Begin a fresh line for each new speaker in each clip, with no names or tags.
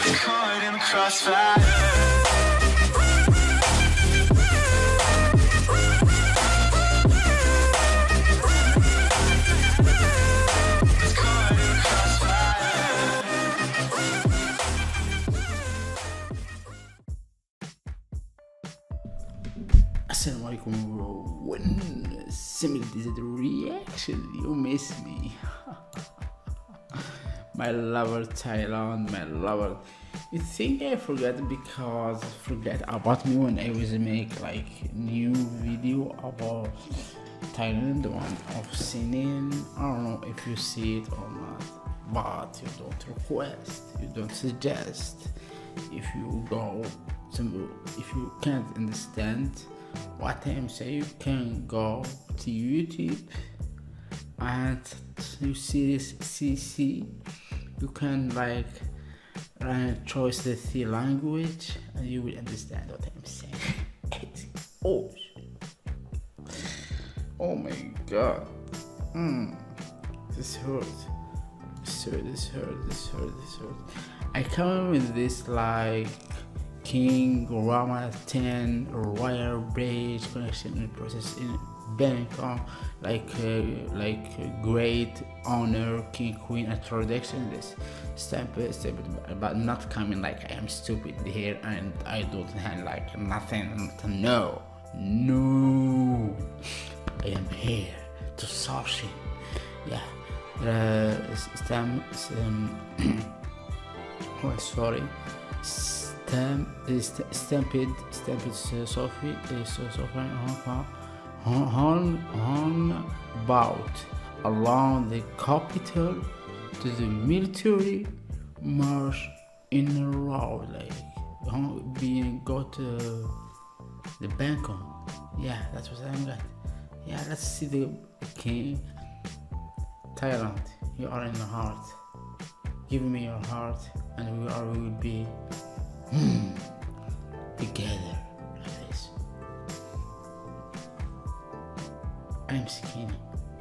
Caught in the crossfire.
Assalamu alaikum. Similar this is the reaction. You miss me. my lover Thailand, my lover. You think I forgot because forget about me when I was make like new video about Thailand, one of singing. I don't know if you see it or not, but you don't request, you don't suggest. If you go to, if you can't understand what I'm saying, you can go to YouTube and you see this CC. You can like uh, choose the language and you will understand what I'm saying. oh, oh my god. Mm. This hurts. This hurt, this hurt, this hurt, this hurt. I come with this like King Rama 10 Royal Barge connection process in Bangkok, like uh, like uh, great honor King Queen introduction this step step, but not coming like I am stupid here and I don't have like nothing to know. No, I am here to it. Yeah, uh, stem, stem oh sorry. Stamp st- stampede stampede uh, Sophie uh, so Sophie Hong Kong Hon Hon bout along the capital to the military march in a row like Hon- being go to the Bangkok yeah that's what I'm got. Yeah let's see the king Thailand. You are in the heart. Give me your heart and we are we will be hmm, together i'm skinny.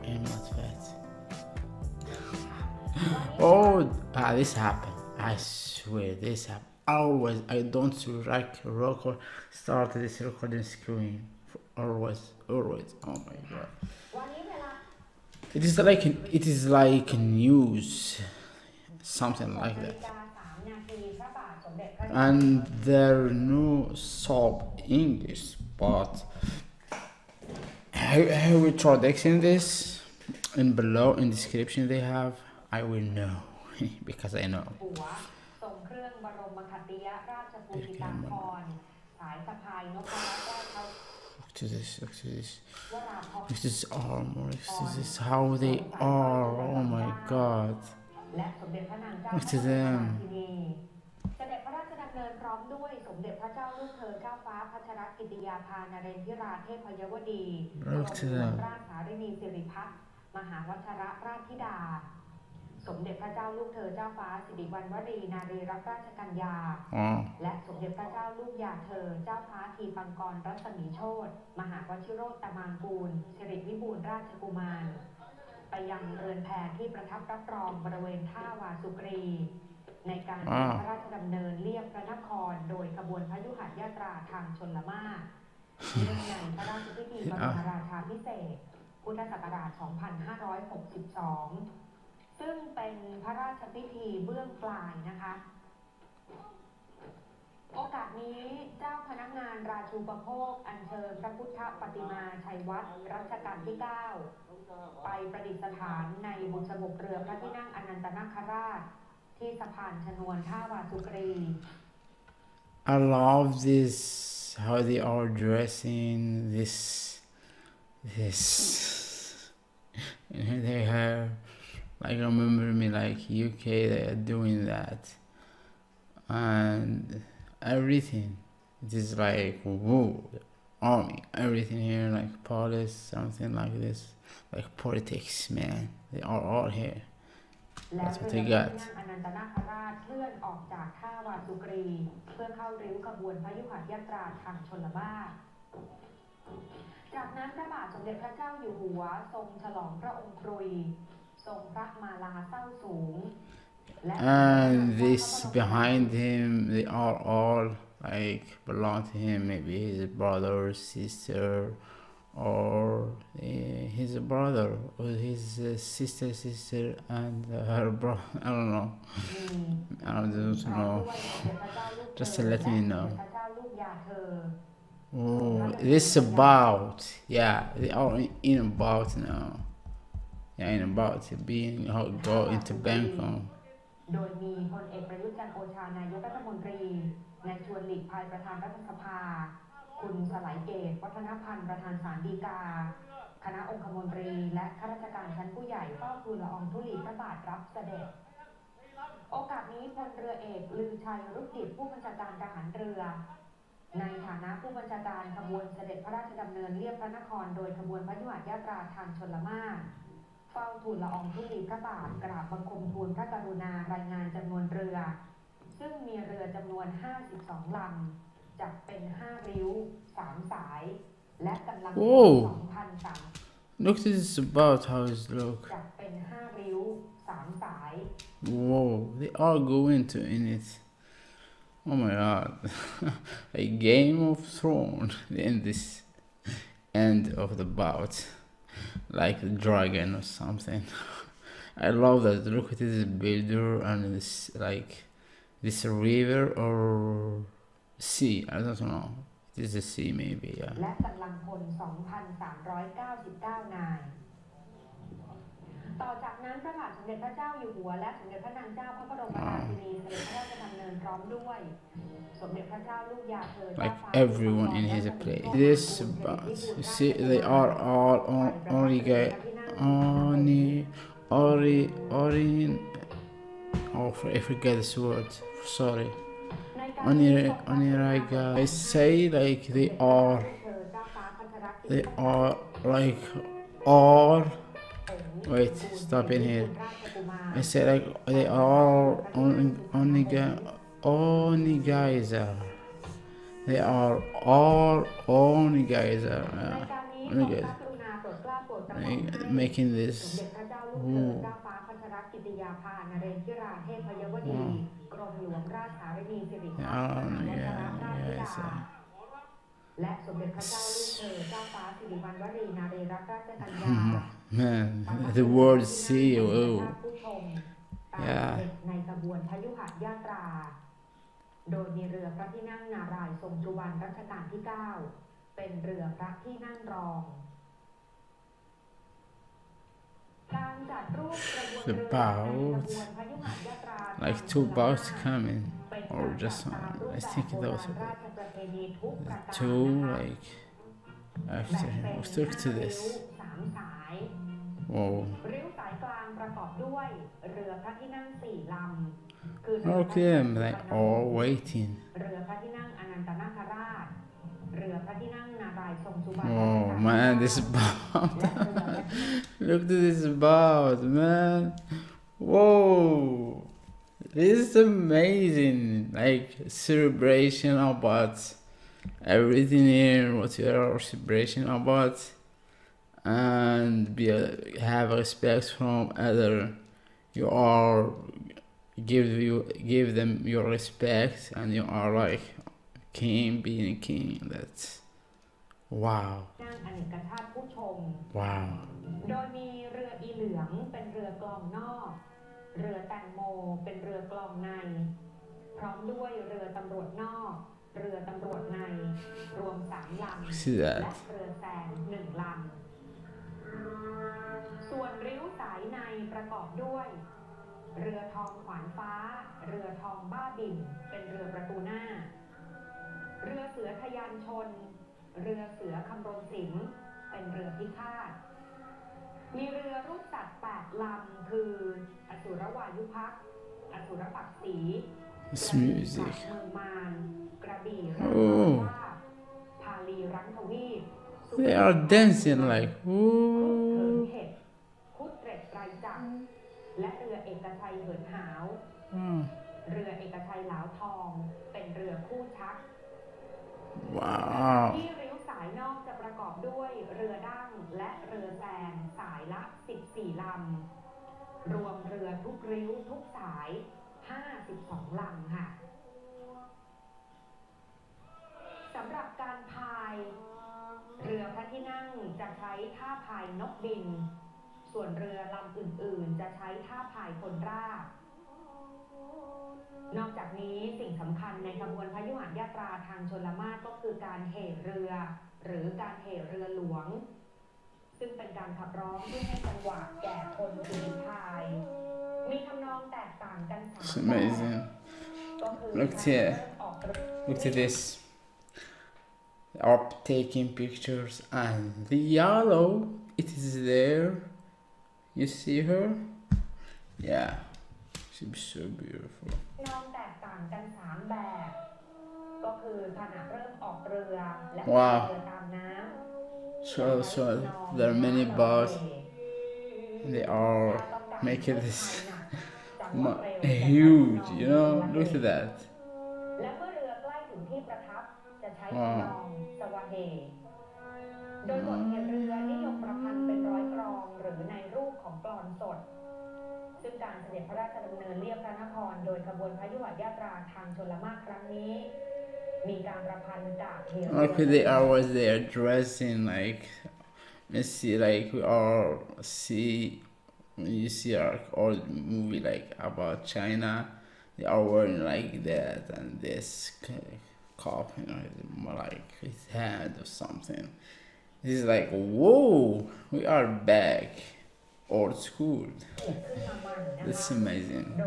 I'm not fat. Oh ah, this happened. I swear this happened always i don't like record start this recording screen. Always always. Oh my god. It is like it is like news. Something like that. And there are no sub English, but how, how we traducing this and below in description they have, I will know because I know.
หัวทรงเครื่องบรมคติยราชภูมิตาภรณ์สายสะพายนพรัตน์ราช
Look to this, look to this.
วราภรณ์
Look to this armor. This is how they are. Oh my god.
และสมเด็จพระนางเจ้า
Look to them.
ทินีเสด็จพระราชดำเนินพร้อมด้วยสมเด็จพระเจ้าลูกเธอเจ้าฟ้าพัชรกิติยาภานเรนทิราเทพยวดีบรม
Look to them.
ราชสารินีสิริพัฒน์มหาวัชรราชธิดา สมเด็จพระเจ้าลูกเธอเจ้าฟ้าสิริวัณวรีนารีรัตนราชกัญญา
Oh.
และสมเด็จพระเจ้าลูกยาเธอ เจ้าฟ้าทีปังกรรัศมีโชตมหาวชิโรตมานกูลสิริวิบูลย์ราชกุมาร ไปยังเรือนแพที่ประทับรับรองบริเวณท่าวาสุกรี ในการ
อ่า
พระราชดำเนินเลียบพระนคร โดยขบวนพยุหยาตราทางชนละมากเนื่องในพระราชพิธีบรมราชาพิเศษกพุทธศักราช 2562 ซึ่งเป็นพระราชพิธีเบื้องปลายนะคะ โอกาสนี้เจ้าพนักงานราชูปโภค อัญเชิญพระพุทธปฏิมาชัยวัดรัชกาลที่ 9 ไปประดิษฐานในบุษบกเรือพระที่นั่งอนันตนาคราช ที่สะพานชนวนท่าวาสุกรี
I love this how they are dressing this this and they have like remember me like UK they are doing that and everything it is like whoa army everything here like police something like this like politics man they are all here
และ
That's what
เรือ
they
พระ
got.
ที่นั่งอนันตนาคราชเคลื่อนออกจากท่าวาสุกรี เพื่อเข้าริ้วขบวนพยุหยาตราทางชนละมากจากนั้นพระบาทสมเด็จพระเจ้าอยู่หัว ทรงฉลองพระองค์ครุย ทรงพระมาลาเศร้าสูงและ
and this behind him they are all like belong to him maybe his brother sister or eh, his brother or his uh, sister sister and uh, her brother i don't know
มี
i don't
พระ
know
ด้วยสมเด็จพระเจ้าลูก
Just
เธ
to
อ
let me
และ
know
สมเด็จพระเจ้าลูกยาเธอ
oh this about yeah they are in, in about now yeah in about to being how go into bangkok
โดยมีพลเอกประยุทธ์จันทร์โอชานายกรัฐมนตรีนายชวนหลีกภัยประธานรัฐสภา คุณสไลเกตวัฒนพันธ์ประธานศาลฎีกา คณะองคมนตรี และข้าราชการชั้นผู้ใหญ่เฝ้าทูลละอองธุลีพระบาทรับเสด็จ โอกาสนี้พลเรือเอกลือชัยรุกกิจผู้บัญชาการทหารเรือ ในฐานะผู้บัญชาการขบวนเสด็จพระราชดำเนินเลียบพระนครโดยขบวนพระยุหญาตราทางชนละมากเฝ้าทูลละอองธุลีพระบาทกราบบังคมทูลพระกรุณารายงานจำนวนเรือ ซึ่งมีเรือจำนวน 52ลำ จัดเป็น 5 ริ้ว 3 สาย และกำลังพ
โอ้
ล2,003
look at this about how it look
จัดเป็น 5 ริ้ว 3 สาย
Whoa, they are going to in it. Oh my god. a Game of Thrones in this end of the bout. Like a dragon or something. I love that. Look at this builder and this like this river or sea. I don't know. It is a sea maybe, yeah.
และกำลังพล 2,399 นาย ต่อจากนั้นพระบาทสมเด็จพระเจ้าอยู่หัว และสมเด็จพระนางเจ้าพระบรมราชินีเสด็จพระราชดำเนินพร้อมด้วย สมเด็จพระเจ้าลูกยาเธอ
Like
เจ้าฟ้า
everyone in his place. This about you see they are all on, only guy only only only oh I forget this word. Sorry. Onir Oniraga. I say like they are, they are like all. Wait, stop in here. I say like they are on Oniga guys. They are all
Onigaiser.
Uh,
Onigaiser. Like,
making this.
Ooh สิริพัฒ
Oh
น์มหาวชิร
yeah
ราชธิ
yes
ดา
uh,
และสมเด็จพระเจ้าลูกเธอเจ้าฟ้าสิริวัณวรีนารีรัตนราชกัญญา
man the word see oh
ผู้ชม
Yeah.
ในขบวนพยุหยาตรา โดยมีเรือพระที่นั่งนารายณ์ทรงสุวรรณรัชกาลที่ 9 เป็นเรือพระที่นั่งรอง การจัดรูปกระบวน
The
เรือ
boat
ในขบวนพยุหยาตรา
like two boats coming
เป็น
or just
um,
I think
that was
two like after
him
or stuck to this Whoa. Okay,
I'm
like all waiting. Oh man, this boat. Look at this boat, man. Whoa this is amazing like celebration about everything here what you are celebration about and be have respect from other you are give you give them your respect and you are like king being a king that's wow
นั่งอเนกชาติผู้ชม
wow
โดยมีเรืออีเหลืองเป็นเรือกลองนอก เรือแตงโมเป็นเรือกลองใน พร้อมด้วยเรือตำรวจนอก เรือตำรวจใน รวมสามลำ
see
และ
that
เรือแซงหนึ่งลำส่วนริ้วสายในประกอบด้วย เรือทองขวานฟ้า เรือทองบ้าบินเป็นเรือประตูหน้า เรือเสือทะยานชน เรือเสือคำรณศิลป์เป็นเรือพิฆาต มีเรือรูปสัตว์แปดลำคืออสุรวายุพักษ์อสุรปักษี
this
กระบี่
music
ปากเมืองมารกระบี่รั
โอ้
ตนวาสพาลีรังทวีปสุ
they are dancing like
ครุฑเหิน
ooh
เห็ดคุดเร็ดไรจักรและเรือเอกชัยเหินหาว
oh,
เรือเอกชัยหลาวทอง เป็นเรือคู่ชัก
wow
ที่ริ้วสายนอกจะประกอบด้วย เรือดั้งและเรือแซงสายละ 14 ลำ รวมเรือทุกริ้วทุกสาย 52 ลำค่ะสำหรับการพาย เรือพระที่นั่งจะใช้ท่าพายนกบิน ส่วนเรือลำอื่นๆ จะใช้ท่าพายคนราบนอกจากนี้สิ่งสำคัญในขบวนพยุหยาตราทางชนละมากก็คือการเหเรือ หรือการเหเรือหลวง ซึ่งเป็นการขับร้องเพื่อให้จังหวะแก่คนถือพาย มีทำนองแตกต่างกันสาม
It's
แบบ
amazing.
ก็คือ
Look
การ
here.
เริ่มออกเรือ
Look at this. Up taking pictures and the yellow it is there. You see her? Yeah. She's so beautiful.
นองแตกต่างกันสามแบบก็คือขณะเริ่มออกเรือและ
ว้าว
เรือตามน้ำ
So so there are many boats. They are making this mu- huge, you know. Look at that.
และเมื่อเรือใกล้ถึงที่ประทับจะใช้
ว้าว
ทำนองสวาเฮโดยบทเขียนเรือนิยมประพันธ์เป็นร้อยกรองหรือในรูปของกลอนสดซึ่งการเสด็จพระราชดำเนินเลียบพระนคร โดยขบวนพระยุหยาตราทางชลมารครั้งนี้
Okay, they are always they are dressing like let's see like we all see when you see our old movie like about China they are wearing like that and this cap, you know more like his hand or something. This is like whoa we are back old school. That's amazing.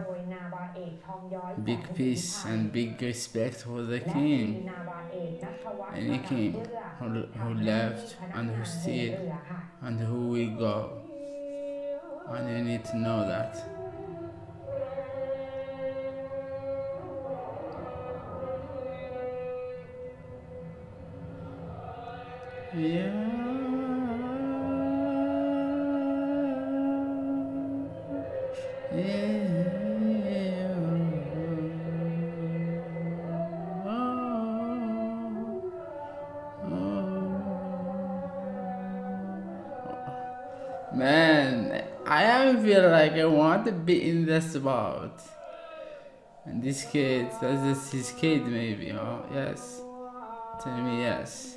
Big peace and big respect for the king. Any king who, who left and who stayed and who will go. And you need to know that. Yeah. To be in this about. And this kid, that's just his kid maybe, oh yes. Tell me yes.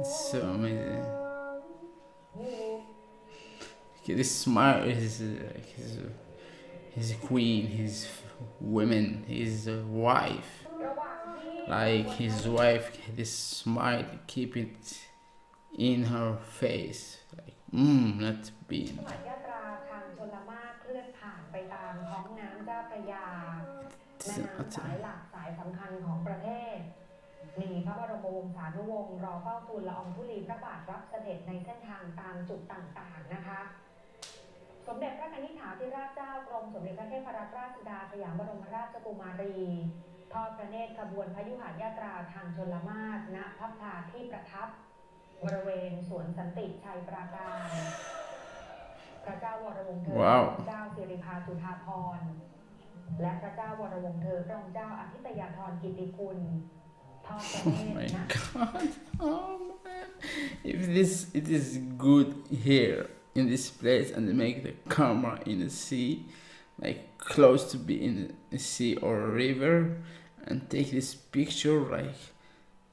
It's so amazing. Okay, this smart is like his, his queen, his women, his wife. Like his wife, this smile, keep it in her face. Like mm not being
ขบวนยาตราทางชลมารเคลื่อนผ่านไปตามท้องน้ำเจ้าพระยาแม่น้ำสายหลักสายสำคัญของประเทศมีพระบรมวงศานุวงศ์รอเฝ้าทูลละอองธุลีพระบาทรับเสด็จในเส้นทางตามจุดต่างๆนะคะ สมเด็จพระนิธิถาธิราชเจ้ากรมสมเด็จพระเทพรัตนราชสุดาสยามบรมราชกุมารีทอดพระเนตรขบวนพยุหญาตราทางชนละมารณพระพาที่ประทับ บริเวณสวนสันติชัยปราการ พระเจ้าวรวงศ์เธอ
ว้าว
พระเจ้าสิริภาจุฑาภรณ์ และพระเจ้าวรวงศ์เธอพระองค์เจ้าอธิตยาธรกิติคุณทอดพระ
oh
เนต
my
รณ
god oh man if this it is good here in this place and make the camera in the sea like close to be in the sea or river and take this picture like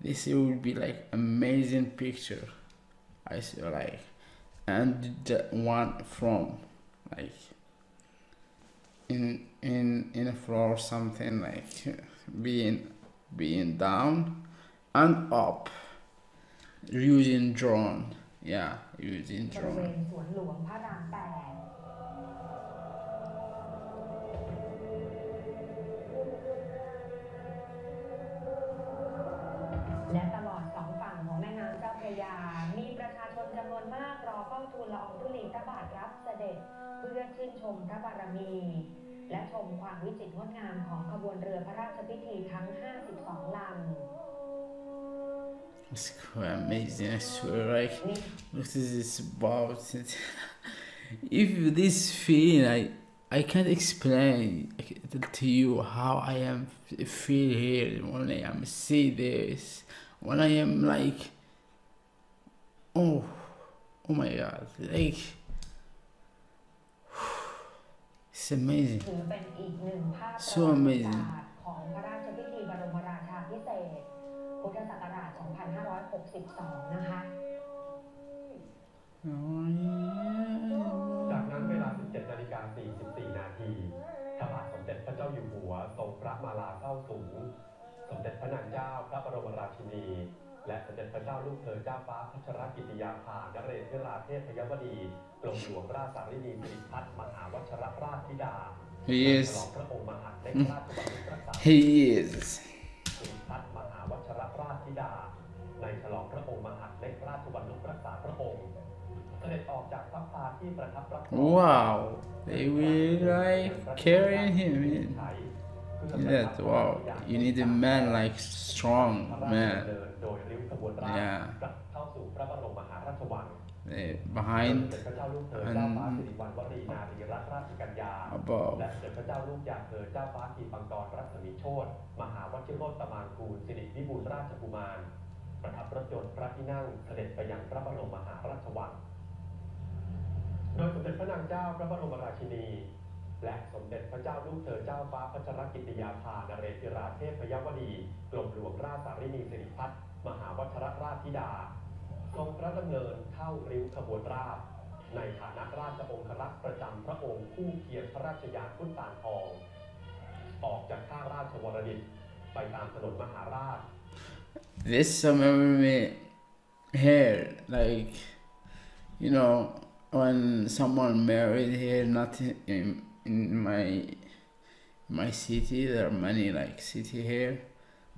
this will be like amazing picture. I see like and the one from like in in in a floor something like being being down and up. Using drone. Yeah using drone.
ความวิจิตรงดงามของขบวนเรือพระราชพิธีทั้ง 52 ล
it's quite amazing i swear like ำ
นี่
what is this about if this feeling i i can't explain to you how i am feel here when i am see this when i am like oh oh my god, like It's amazing.
ถือเป็นอีกหนึ่งภาพ
So amazing
ประวัติศาสตร์ของพระราชพิธีบรมราชาพิเศษกพุทธศักราช 2562 นะคะ
Oh,
จากนั้นเว
yeah.
ลา 17นาฬิกา44 นาทีพระบาทสมเด็จพระเจ้าอยู่หัวทรงพระมาลาเฝ้าสูง ลูกเธอเจ้าฟ้าพัชรกิติยาภานเรศวราเทพยวดีกรมหลวงราชสารีนีสิริพัฒน์มหาวชรราชธิดา
He
ฉ
is.
ลองพระองค์มหาในพระราชวังรักษา
He is.
สิริพัฒน์มหาวชรราชธิดา ในฉลองพระองค์มหาในพระราชวังรักษาพระองค์เสด็จออกจากพระพลาที่ประทับรับรอง
Wow. They will like carrying him in. Yes, wow. You need a man like strong man. Yeah. Behind
and
above.
มหาวชิโรตมานกูลสิริวิบูลราชกุมาประทับรถยนต์พระที่นั่งเสด็จไปยังพระบรมมหาราชวัง โดยสมเด็จพระนางเจ้าพระบรมราชินี และสมเด็จพระเจ้าลูกเธอเจ้าฟ้าพัชรกิติยาภานเรศราเทพยวดีกรมหลวงราชสารีนีสิริพัฒน์มหาวชรราชธิดา ทรงพระดำเนินเข้าริ้วขบวนราช ในฐานะราชองครักษ์ประจำพระองค์คู่เคียงพระราชยานพุทธตานทอง ออกจากข้าราชวรดิตไปตามถนนมหาราช
This remember me here, like you know, when someone married here, not in, in, in my my city. There are many like city here.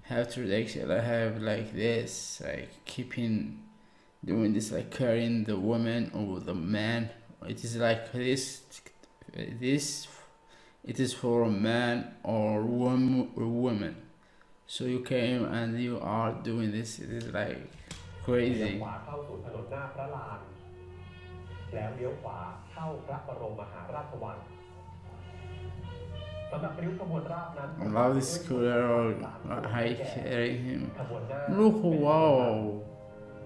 Have tradition. I have like this, like keeping doing this, like carrying the woman or the man. It is like this. This, it is for a man or woman or woman. So you came and you are doing this. It is like
เลี้ยว
crazy.
ขวาเข้าสู่ถนนหน้าพระลาน แล้วเลี้ยวขวาเข้าพระบรมมหาราชวัง
I love this cool hike him. Look, wow!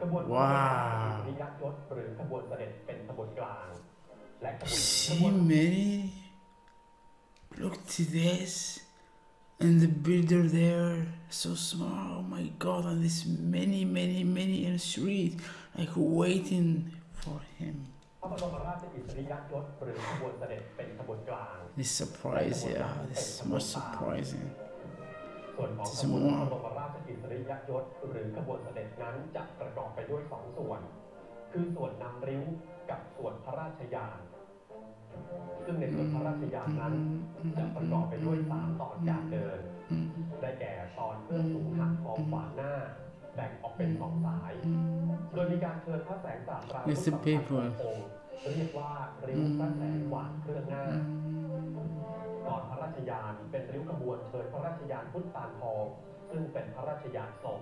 Wow!
See many. Look to this! And the builder there, so small. oh my god, and this many, many, many in the street, like waiting for him.
พระบรมราชอิสริยยศหรือขบวนเสด็จเป็นขบวนกลาง
This surprise, yeah, this is much surprising.
ส่วนของขบวนพระบรมราชอิสริยยศหรือขบวนเสด็จนั้นจะประกอบไปด้วยสองส่วน คือส่วนนำริ้วกับส่วนพระราชยานซึ่งในส่วนพระราชยานนั้นจะประกอบไปด้วยสามตอนการเดิน ได้แก่ตอนเพื่อสูงหักคองขวางหน้า แบ่งออกเป็นสองสาย โดยมีการเชิญพระแสงตราตรา
It's the people.
องค์เรียกว่าริ้วพระแสงหวานเครื่องหน้าตอนพระราชยานเป็นริ้วขบวนเชิญพระราชยานพุทธตานทองซึ่งเป็นพระราชยานทรง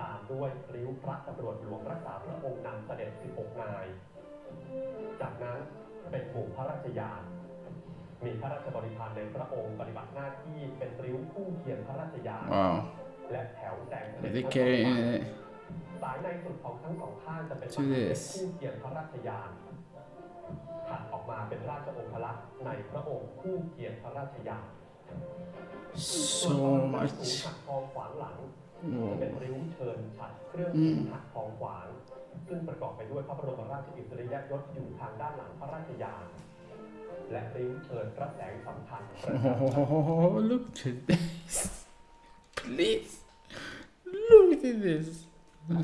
ตามด้วยริ้วพระตำรวจหลวงรักษาพระองค์นำเสด็จ16นาย จากนั้นเป็นหมู่พระราชยานมีข้าราชบริพารในพระองค์ปฏิบัติหน้าที่เป็นริ้วคู่เคียงพระราชยาน
Wow.
และแถวแสงเสด็จ
They
ทั้งสอง
carry
ฝั่ง
it.
สายในสุดของทั้งสองข้างจะเป็น
To this
คู่เคียงพระราชยานถัดออกมาเป็นราชองคลักษณ์ในพระองค์คู่เคียงพระราชยานส่วน
So
ตอนพระสูง
much.
หักทองขวางหลัง
Whoa.
เป็นริ้วเชิญฉัดเครื่อง
อืม
หักทองขวางซึ่งประกอบไปด้วยพระบรมราชอิสริยยศอยู่ทางด้านหลังพระราชยานและริ้วเชิญพระแสงสัมพันธ์ประจำ
Oh, look at this. Please. Look at this.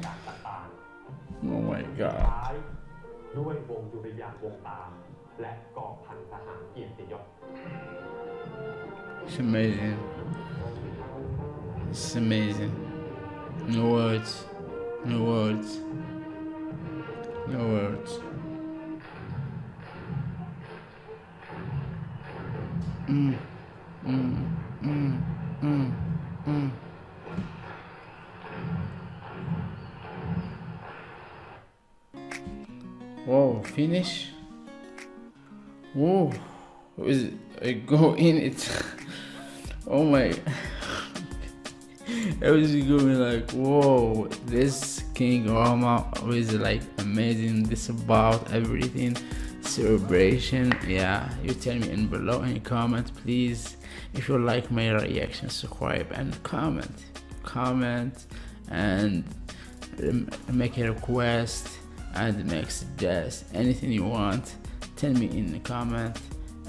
การต่าง
Oh my
ๆ
god.
ท้ายด้วยวงดุริยางค์วงตาม และกองพันทหารเกียรติยศ
It's amazing. It's amazing. No words. No words. No words. Mm. Mm. Mm. Mm. Whoa, finish? Whoa, is it? Go in it. oh my. I was going like, whoa, this King Rama was like amazing. This about everything celebration. Yeah, you tell me in below in comment, please. If you like my reaction, subscribe and comment, comment and make a request and make suggest anything you want. Tell me in the comment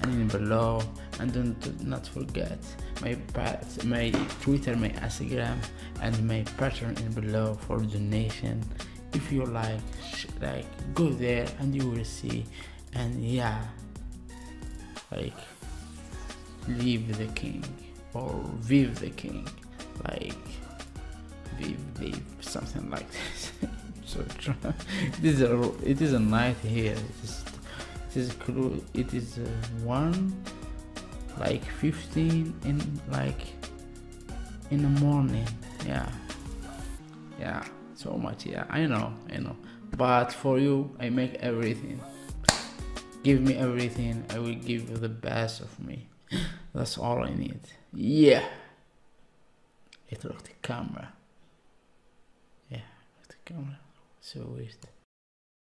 and in below and don't not forget my Pat, my twitter my instagram and my patreon in below for donation if you like like go there and you will see and yeah like leave the king or vive the king like vive vive something like this. So it is a it is a night here. It is it is cool it is uh, one like 15 in like in the morning. Yeah. Yeah so much. Yeah i know i know. But for you i make everything give me everything i will give you the best of me. That's all i need. Yeah. It look the camera. Yeah the camera. So that